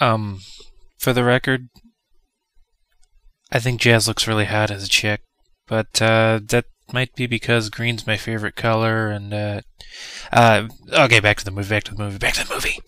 Um, for the record, I think Jazz looks really hot as a chick, but uh, that might be because green's my favorite color, and uh, uh, okay, back to the movie, back to the movie, back to the movie.